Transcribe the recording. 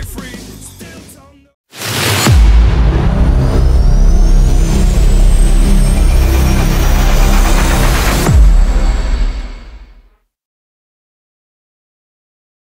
get free.